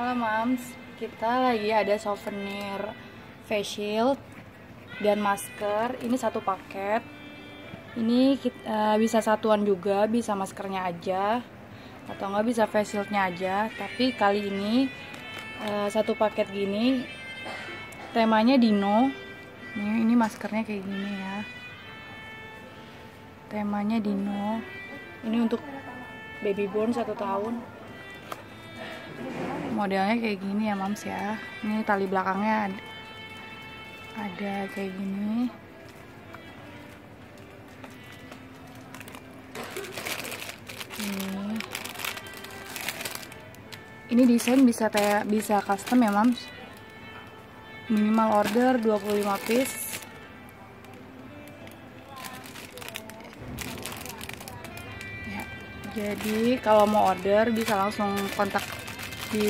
Halo Mams, kita lagi ada souvenir face shield dan masker. Ini satu paket. Ini kita, uh, bisa satuan juga, bisa maskernya aja atau nggak bisa face shieldnya aja. Tapi kali ini uh, satu paket gini temanya dino. Ini, ini maskernya kayak gini ya. Temanya dino. Ini untuk baby born satu tahun modelnya kayak gini ya mams ya. Ini tali belakangnya ada, ada kayak gini. Ini. Ini desain bisa kayak bisa custom ya mams? Minimal order 25 piece. Ya jadi kalau mau order bisa langsung kontak Yeah.